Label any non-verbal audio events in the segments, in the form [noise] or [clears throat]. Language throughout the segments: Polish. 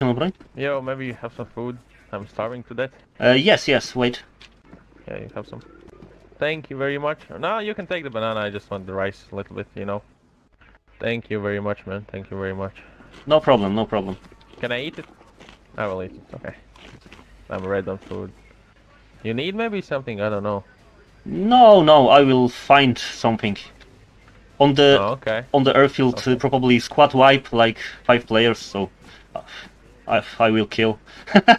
Broń? Yo, maybe you have some food. I'm starving to death. Uh, yes, yes, wait. Yeah, you have some. Thank you very much. No, you can take the banana. I just want the rice a little bit, you know. Thank you very much, man. Thank you very much. No problem, no problem. Can I eat it? I will eat it. Okay. I'm red on food. You need maybe something? I don't know. No, no, I will find something. On the Oh, okay. on the airfield, uh, probably squad wipe like five players, so uh, I I will kill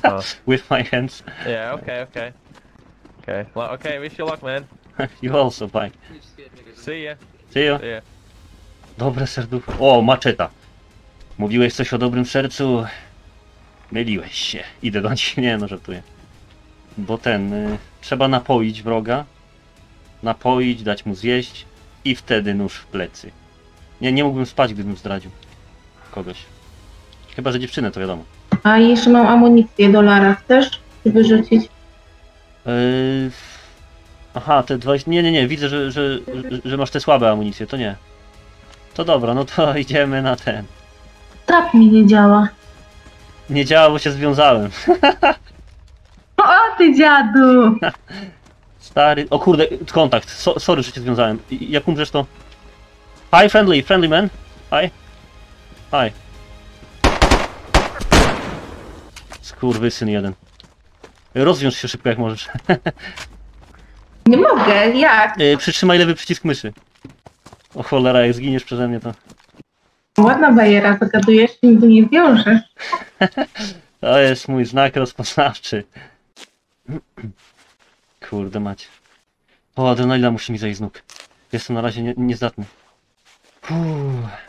Oh. [laughs] with my hands. Yeah. Okay. Okay. Okay. Well, okay. Wish you luck, man. [laughs] you also, bye. See ya. See ya. See ya. Dobre serducho. O, maczeta. Mówiłeś coś o dobrym sercu. Myliłeś się. Idę do nich. Nie, no żartuję. Bo ten... Y, trzeba napoić wroga. Napoić, dać mu zjeść. I wtedy nóż w plecy. Nie, nie mógłbym spać, gdybym zdradził kogoś. Chyba, że dziewczynę, to wiadomo. A jeszcze mam amunicję dolara. Chcesz wyrzucić? Yy... Aha, te 20... Nie, nie, nie, widzę, że, że, że, masz te słabe amunicje, to nie. To dobra, no to [laughs] idziemy na ten. Trap mi nie działa. Nie działa, bo się związałem. [laughs] O, ty dziadu! [laughs] Stary. O kurde, kontakt. So, sorry, że cię związałem. Jak umrzesz to. Hi, friendly, friendly man. Hi. Hi. Skurwysyn jeden. Rozwiąż się szybko jak możesz. Nie mogę, jak? Yy, Przytrzymaj lewy przycisk myszy. O cholera, jak zginiesz przeze mnie to. Ładna bajera, zagadujesz, nigdy nie wiążesz. [laughs] To jest mój znak rozpoznawczy. [clears throat] Kurde mać. O, adrenalina musi mi zejść z nóg. Jestem na razie nie, niezdatny. Uff.